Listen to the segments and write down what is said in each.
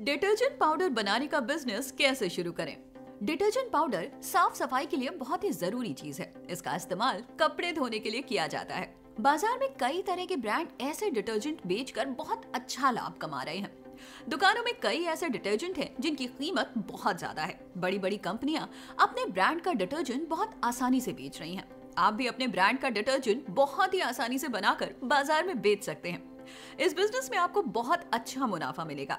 Detergent powder बनाने का business कैसे शुरू करें? डिटर्जेंट पाउडर साफ़ सफ़ाई के लिए बहुत ही ज़रूरी चीज़ है। इसका इस्तेमाल कपड़े धोने के लिए किया जाता है। बाज़ार में कई तरह के ब्रांड ऐसे डिटर्जेंट बेचकर बहुत अच्छा लाभ कमा रहे हैं। दुकानों में कई ऐसे डिटर्जेंट हैं जिनकी कीमत बहुत ज़्यादा है। बड़ी बड़ी कंपनियाँ अपने ब्रांड का डिटर्जेंट बहुत आसानी से बेच रही हैं। आप भी अपने ब्रांड का डिटर्जेंट बहुत ही आसानी से बनाकर बाज़ार में बेच सकते हैं। इस बिज़नेस में आपको बहुत अच्छा मुनाफा मिलेगा।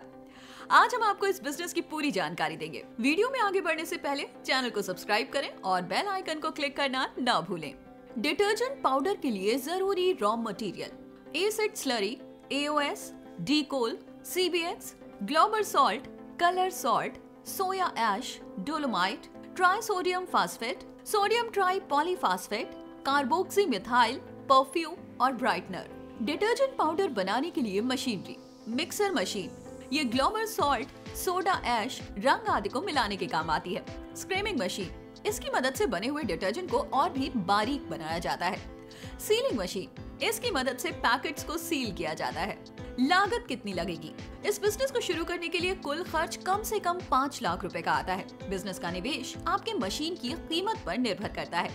आज हम आपको इस बिज़नेस की पूरी जानकारी देंगे। वीडियो में आगे बढ़ने से पहले चैनल को सब्सक्राइब करें और बेल आइकन को क्लिक करना ना भूलें। डिटर्जेंट पाउडर के लिए ज़रूरी raw material acid slurry AOS D'Cold CBX glauber salt colour salt soya ash dolomite tri sodium phosphate sodium tri polyphosphate carboxy methyl perfume और ब्राइटनर डिटर्जेंट पाउडर बनाने के लिए मशीनरी मिक्सर मशीन ये ग्लोबल सॉल्ट सोडा ऐश रंग आदि को मिलाने के काम आती है। स्क्रेमिंग मशीन इसकी मदद से बने हुए डिटर्जेंट को और भी बारीक बनाया जाता है। सीलिंग मशीन इसकी मदद से पैकेट्स को सील किया जाता है। लागत कितनी लगेगी? इस बिज़नेस को शुरू करने के लिए कुल खर्च कम से कम पाँच लाख रुपए का आता है। बिज़नेस का निवेश आपके मशीन की कीमत पर निर्भर करता है।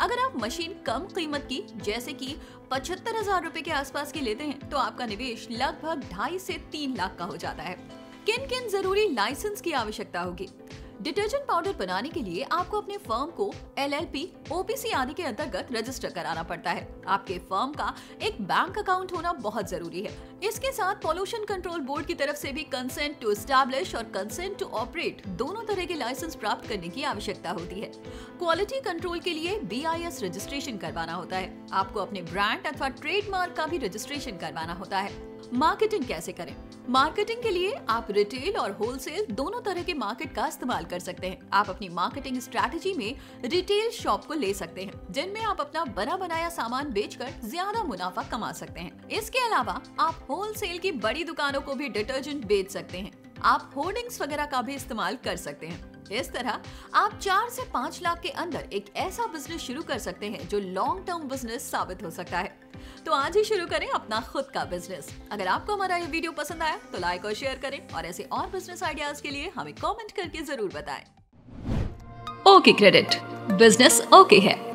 अगर आप मशीन कम कीमत की, जैसे कि पचहत्तर हज़ार रूपए के आसपास की लेते हैं तो आपका निवेश लगभग ढाई से तीन लाख का हो जाता है। किन किन ज़रूरी लाइसेंस की आवश्यकता होगी? डिटर्जेंट पाउडर बनाने के लिए आपको अपने फर्म को एल एल पी ओपीसी आदि के अंतर्गत रजिस्टर कराना पड़ता है। आपके फर्म का एक बैंक अकाउंट होना बहुत ज़रूरी है। इसके साथ पॉल्यूशन कंट्रोल बोर्ड की तरफ़ से भी कंसेंट टू स्टैब्लिश और कंसेंट टू ऑपरेट दोनों तरह के लाइसेंस प्राप्त करने की आवश्यकता होती है। क्वालिटी कंट्रोल के लिए बीआईएस रजिस्ट्रेशन करवाना होता है। आपको अपने ब्रांड अथवा ट्रेडमार्क का भी रजिस्ट्रेशन करवाना होता है। मार्केटिंग कैसे करें? मार्केटिंग के लिए आप रिटेल और होलसेल दोनों तरह के मार्केट का इस्तेमाल कर सकते हैं। आप अपनी मार्केटिंग स्ट्रैटेजी में रिटेल शॉप को ले सकते हैं, जिनमें आप अपना बना बनाया सामान बेचकर ज़्यादा मुनाफा कमा सकते हैं। इसके अलावा आप होलसेल की बड़ी दुकानों को भी डिटर्जेंट बेच सकते हैं। आप होर्डिंग्स वगैरह का भी इस्तेमाल कर सकते हैं। इस तरह आप चार से पाँच लाख के अंदर एक ऐसा बिज़नेस शुरू कर सकते हैं जो लॉन्ग टर्म बिज़नेस साबित हो सकता है। तो आज ही शुरू करें अपना खुद का बिज़नेस अगर आपको हमारा ये वीडियो पसंद आया तो लाइक और शेयर करें और ऐसे और बिज़नेस आइडियाज़ के लिए हमें कॉमेंट करके ज़रूर बताए। ओके क्रेडिट बिज़नेस ओके है।